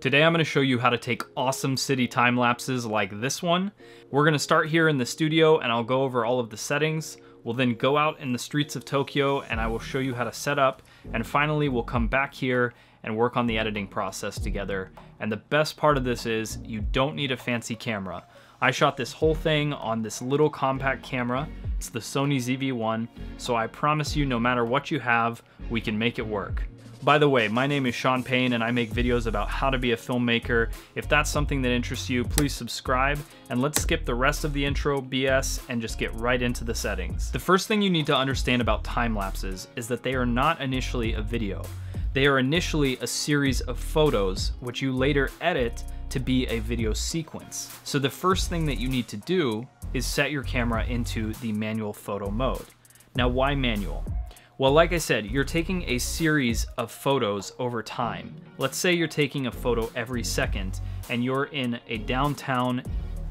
Today I'm going to show you how to take awesome city time lapses like this one. We're going to start here in the studio and I'll go over all of the settings. We'll then go out in the streets of Tokyo and I will show you how to set up. And finally, we'll come back here and work on the editing process together. And the best part of this is you don't need a fancy camera. I shot this whole thing on this little compact camera. It's the Sony ZV-1, so I promise you no matter what you have, we can make it work. By the way, my name is Sean Payne and I make videos about how to be a filmmaker. If that's something that interests you, please subscribe and let's skip the rest of the intro BS and just get right into the settings. The first thing you need to understand about time lapses is that they are not initially a video. They are initially a series of photos which you later edit to be a video sequence. So the first thing that you need to do is set your camera into the manual photo mode. Now why manual? Well, like I said, you're taking a series of photos over time. Let's say you're taking a photo every second and you're in a downtown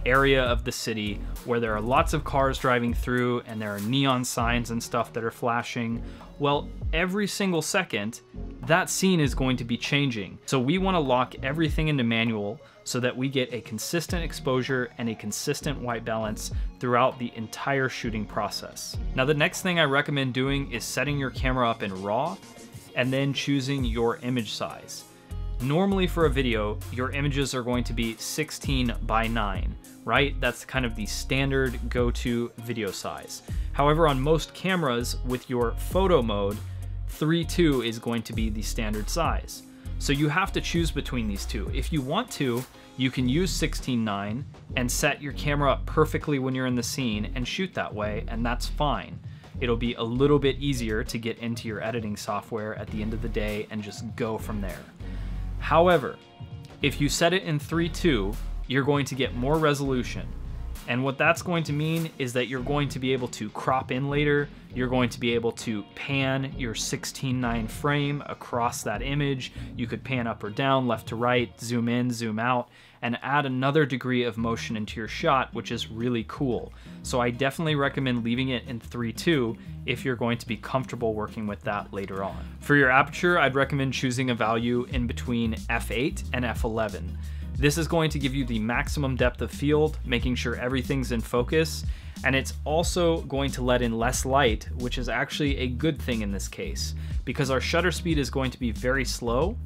area of the city where there are lots of cars driving through and there are neon signs and stuff that are flashing. Well, every single second, that scene is going to be changing. So we want to lock everything into manual so that we get a consistent exposure and a consistent white balance throughout the entire shooting process. Now the next thing I recommend doing is setting your camera up in RAW and then choosing your image size. Normally for a video, your images are going to be 16 by 9, right? That's kind of the standard go-to video size. However, on most cameras with your photo mode, 3.2 is going to be the standard size. So you have to choose between these two. If you want to, you can use 16.9 and set your camera up perfectly when you're in the scene and shoot that way, and that's fine. It'll be a little bit easier to get into your editing software at the end of the day and just go from there. However, if you set it in 3.2, you're going to get more resolution. And what that's going to mean is that you're going to be able to crop in later, you're going to be able to pan your 16.9 frame across that image. You could pan up or down, left to right, zoom in, zoom out, and add another degree of motion into your shot, which is really cool. So I definitely recommend leaving it in 3.2 if you're going to be comfortable working with that later on. For your aperture, I'd recommend choosing a value in between f8 and f11. This is going to give you the maximum depth of field, making sure everything's in focus, and it's also going to let in less light, which is actually a good thing in this case, because our shutter speed is going to be very slow,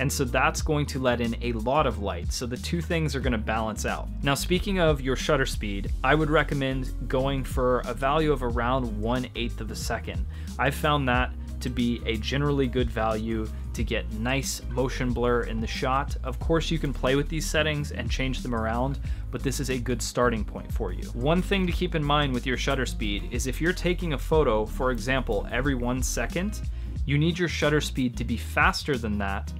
and so that's going to let in a lot of light. So the two things are going to balance out. Now, speaking of your shutter speed, I would recommend going for a value of around 1 8th of a second. I've found that to be a generally good value to get nice motion blur in the shot. Of course, you can play with these settings and change them around, but this is a good starting point for you. One thing to keep in mind with your shutter speed is if you're taking a photo, for example, every one second, you need your shutter speed to be faster than that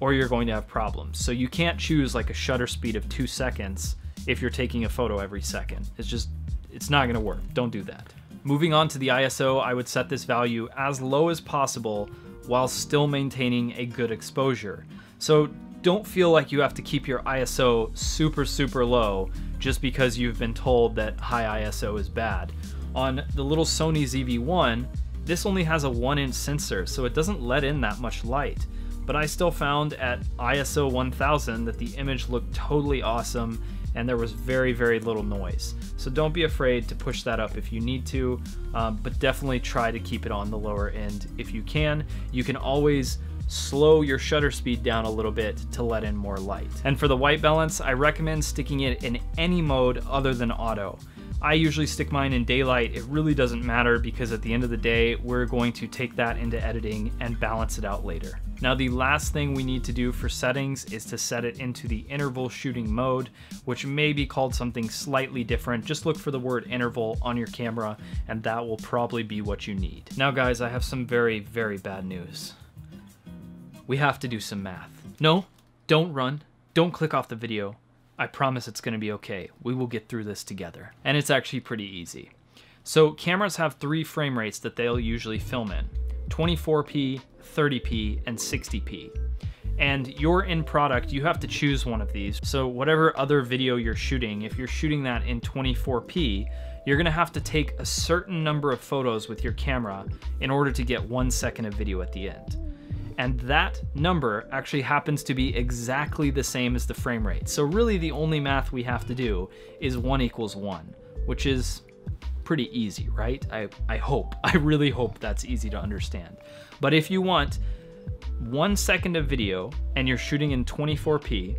or you're going to have problems. So you can't choose like a shutter speed of two seconds if you're taking a photo every second. It's just, it's not gonna work. Don't do that. Moving on to the ISO, I would set this value as low as possible while still maintaining a good exposure. So don't feel like you have to keep your ISO super, super low just because you've been told that high ISO is bad. On the little Sony ZV-1, this only has a 1 inch sensor, so it doesn't let in that much light. But I still found at ISO 1000 that the image looked totally awesome and there was very, very little noise. So don't be afraid to push that up if you need to, um, but definitely try to keep it on the lower end if you can. You can always slow your shutter speed down a little bit to let in more light. And for the white balance, I recommend sticking it in any mode other than auto. I usually stick mine in daylight. It really doesn't matter because at the end of the day, we're going to take that into editing and balance it out later. Now the last thing we need to do for settings is to set it into the interval shooting mode, which may be called something slightly different. Just look for the word interval on your camera and that will probably be what you need. Now guys, I have some very, very bad news. We have to do some math. No, don't run. Don't click off the video. I promise it's going to be okay. We will get through this together. And it's actually pretty easy. So cameras have three frame rates that they'll usually film in. 24p, 30p, and 60p. And your end product, you have to choose one of these. So whatever other video you're shooting, if you're shooting that in 24p, you're gonna have to take a certain number of photos with your camera in order to get one second of video at the end. and that number actually happens to be exactly the same as the frame rate. So really the only math we have to do is 1 equals 1, which is pretty easy, right? I, I hope, I really hope that's easy to understand. But if you want one second of video and you're shooting in 24p,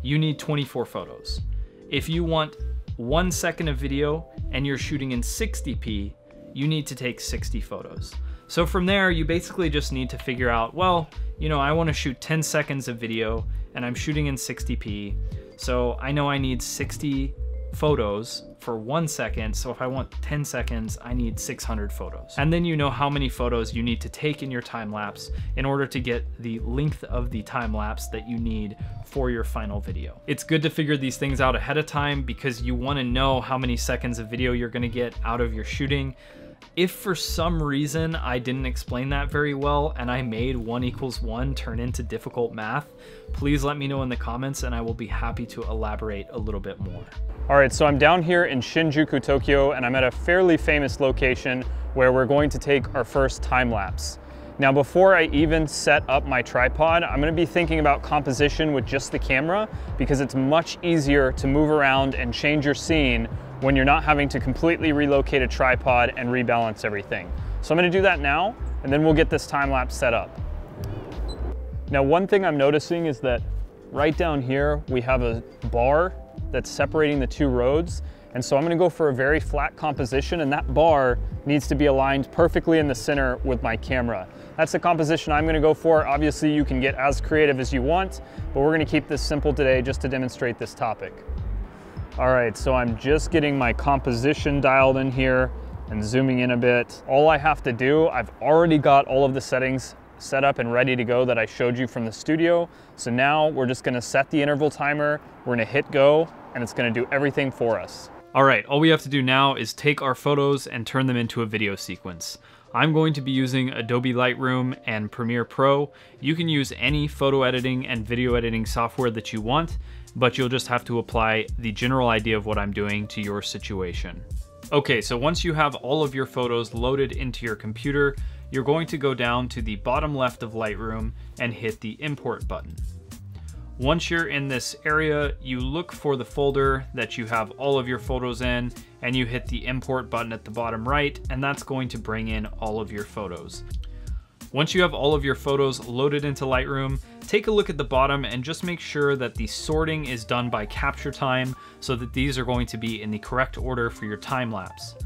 you need 24 photos. If you want one second of video and you're shooting in 60p, you need to take 60 photos. So from there, you basically just need to figure out, well, you know, I want to shoot 10 seconds of video and I'm shooting in 60p. So I know I need 60 photos for one second. So if I want 10 seconds, I need 600 photos. And then you know how many photos you need to take in your time lapse in order to get the length of the time lapse that you need for your final video. It's good to figure these things out ahead of time because you wanna know how many seconds of video you're gonna get out of your shooting. If for some reason I didn't explain that very well and I made one equals one turn into difficult math, please let me know in the comments and I will be happy to elaborate a little bit more. All right, so I'm down here in Shinjuku, Tokyo, and I'm at a fairly famous location where we're going to take our first time lapse. Now, before I even set up my tripod, I'm gonna be thinking about composition with just the camera because it's much easier to move around and change your scene when you're not having to completely relocate a tripod and rebalance everything. So I'm gonna do that now, and then we'll get this time lapse set up. Now, one thing I'm noticing is that right down here, we have a bar that's separating the two roads. And so I'm gonna go for a very flat composition and that bar needs to be aligned perfectly in the center with my camera. That's the composition I'm gonna go for. Obviously you can get as creative as you want, but we're gonna keep this simple today just to demonstrate this topic. All right, so I'm just getting my composition dialed in here and zooming in a bit. All I have to do, I've already got all of the settings set up and ready to go that I showed you from the studio. So now we're just gonna set the interval timer, we're gonna hit go, and it's gonna do everything for us. All right, all we have to do now is take our photos and turn them into a video sequence. I'm going to be using Adobe Lightroom and Premiere Pro. You can use any photo editing and video editing software that you want, but you'll just have to apply the general idea of what I'm doing to your situation. Okay, so once you have all of your photos loaded into your computer, you're going to go down to the bottom left of Lightroom and hit the import button. Once you're in this area, you look for the folder that you have all of your photos in and you hit the import button at the bottom right and that's going to bring in all of your photos. Once you have all of your photos loaded into Lightroom, take a look at the bottom and just make sure that the sorting is done by capture time so that these are going to be in the correct order for your time lapse.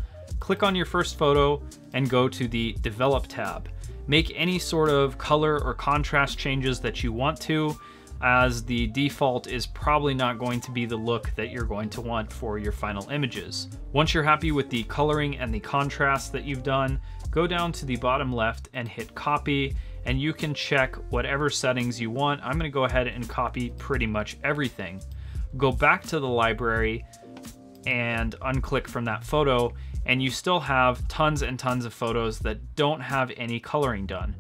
Click on your first photo and go to the Develop tab. Make any sort of color or contrast changes that you want to, as the default is probably not going to be the look that you're going to want for your final images. Once you're happy with the coloring and the contrast that you've done, go down to the bottom left and hit copy and you can check whatever settings you want. I'm gonna go ahead and copy pretty much everything. Go back to the library and unclick from that photo and you still have tons and tons of photos that don't have any coloring done.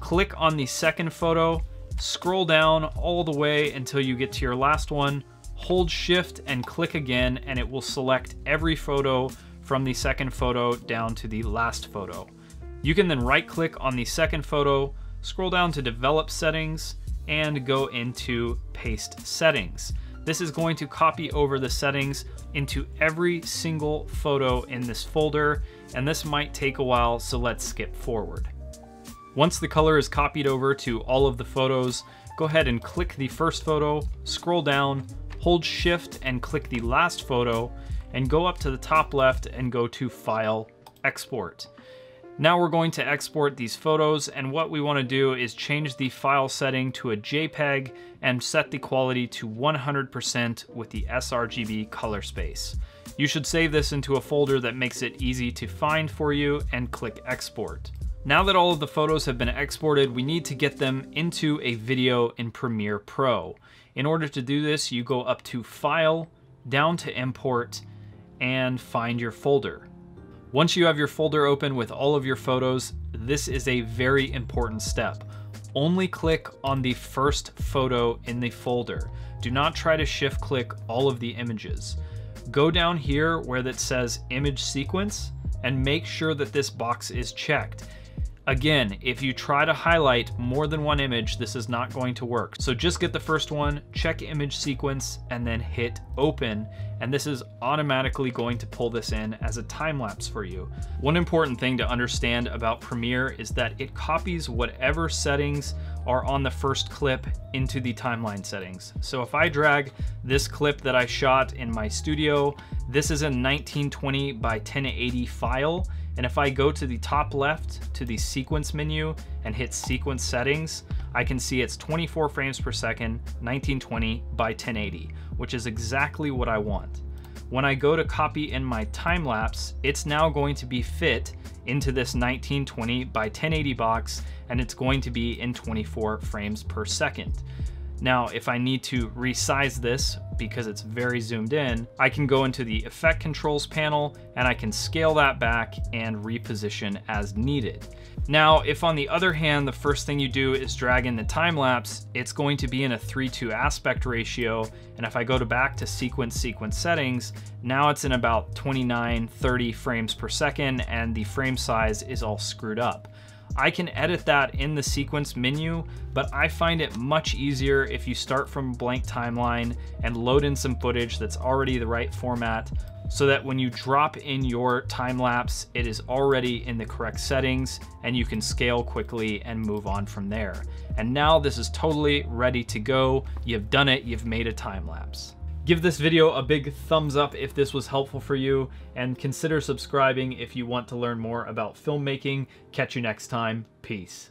Click on the second photo Scroll down all the way until you get to your last one, hold shift and click again and it will select every photo from the second photo down to the last photo. You can then right click on the second photo, scroll down to develop settings and go into paste settings. This is going to copy over the settings into every single photo in this folder and this might take a while so let's skip forward. Once the color is copied over to all of the photos, go ahead and click the first photo, scroll down, hold shift and click the last photo, and go up to the top left and go to File, Export. Now we're going to export these photos and what we want to do is change the file setting to a JPEG and set the quality to 100% with the sRGB color space. You should save this into a folder that makes it easy to find for you and click export. Now that all of the photos have been exported, we need to get them into a video in Premiere Pro. In order to do this, you go up to File, down to Import, and find your folder. Once you have your folder open with all of your photos, this is a very important step. Only click on the first photo in the folder. Do not try to shift click all of the images. Go down here where that says image sequence and make sure that this box is checked. Again, if you try to highlight more than one image, this is not going to work. So just get the first one, check image sequence, and then hit open, and this is automatically going to pull this in as a time lapse for you. One important thing to understand about Premiere is that it copies whatever settings are on the first clip into the timeline settings. So if I drag this clip that I shot in my studio, this is a 1920 by 1080 file, and if I go to the top left to the sequence menu and hit sequence settings, I can see it's 24 frames per second, 1920 by 1080, which is exactly what I want. When I go to copy in my time lapse, it's now going to be fit into this 1920 by 1080 box and it's going to be in 24 frames per second. Now, if I need to resize this because it's very zoomed in, I can go into the effect controls panel and I can scale that back and reposition as needed. Now, if on the other hand, the first thing you do is drag in the time lapse, it's going to be in a 3-2 aspect ratio. And if I go to back to sequence sequence settings, now it's in about 29, 30 frames per second and the frame size is all screwed up. I can edit that in the sequence menu, but I find it much easier if you start from a blank timeline and load in some footage that's already the right format so that when you drop in your time lapse, it is already in the correct settings and you can scale quickly and move on from there. And now this is totally ready to go. You've done it, you've made a time lapse. Give this video a big thumbs up if this was helpful for you, and consider subscribing if you want to learn more about filmmaking. Catch you next time. Peace.